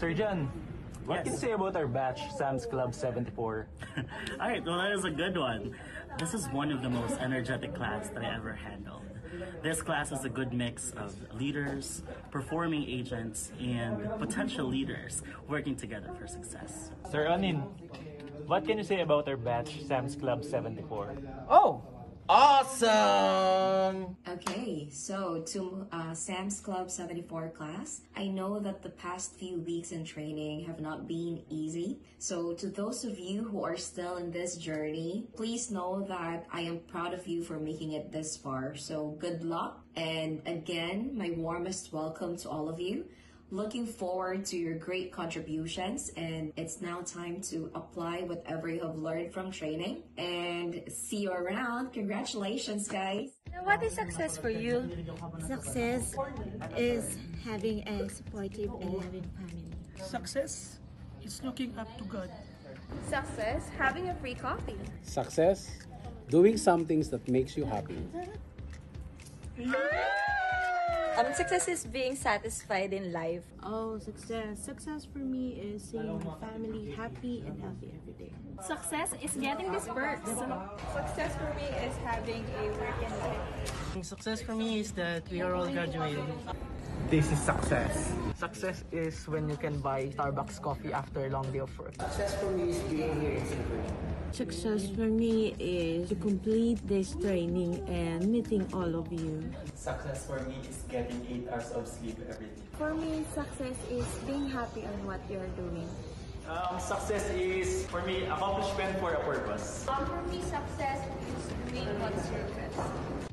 Sir John, what can you say about our batch, Sam's Club 74? All right, well, that is a good one. This is one of the most energetic class that I ever handled. This class is a good mix of leaders, performing agents, and potential leaders working together for success. Sir Onin, what can you say about our batch, Sam's Club 74? Oh, awesome! Okay, so to uh, Sam's Club 74 class, I know that the past few weeks in training have not been easy. So to those of you who are still in this journey, please know that I am proud of you for making it this far. So good luck. And again, my warmest welcome to all of you. Looking forward to your great contributions, and it's now time to apply whatever you have learned from training. And see you around. Congratulations, guys. Now, what is success for you? Success is having a supportive and loving family. Success is looking up to God. Success, having a free coffee. Success, doing some things that makes you happy. Um, success is being satisfied in life. Oh, success. Success for me is seeing my family happy and healthy every day. Success is getting dispersed. Success for me is having a work in life. Success for me is that we are all graduating. This is success. Success is when you can buy Starbucks coffee after a long day of work. Success for me is being here in Singapore. Success for me is to complete this training and meeting all of you. Success for me is getting 8 hours of sleep every day. For me, success is being happy on what you're doing. Um, success is, for me, accomplishment for a purpose. Um, for me, success is doing what's your best.